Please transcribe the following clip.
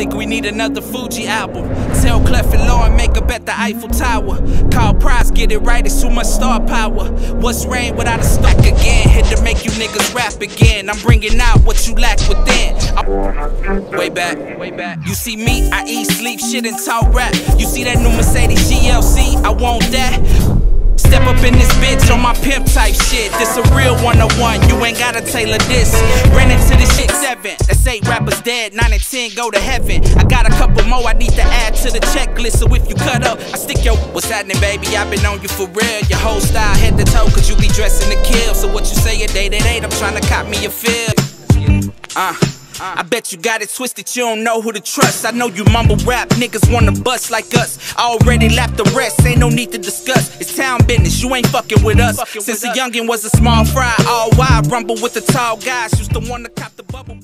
think we need another Fugees album. Tell Clef and Lauryn make up at the Eiffel Tower. Call Pras, get it right, it's too much star power. What's rain without a stock again? Hit to make you niggas rap again. I'm bringing out what you lack within. I'm way back, way back. You see me, I eat, sleep, shit, and talk rap. You see that new Mercedes GLC? I want that. Step up in this bitch on my pimp type shit. This a real 101, you ain't gotta tailor this. Ran into this shit seven. Eight rappers dead, nine and ten go to heaven. I got a couple more I need to add to the checklist. So if you cut up, I stick yo. What's happening, baby? I've been on you for real. Your whole style head to toe, cause you be dressing to kill. So what you say a day to date, I'm trying to cop me a feel. Uh. I bet you got it twisted, you don't know who to trust. I know you mumble rap, niggas wanna bust like us. I already lapped the rest, ain't no need to discuss. It's town business, you ain't fucking with us. Since a youngin' was a small fry, all wide, rumble with the tall guys. Used to wanna cop the bubble.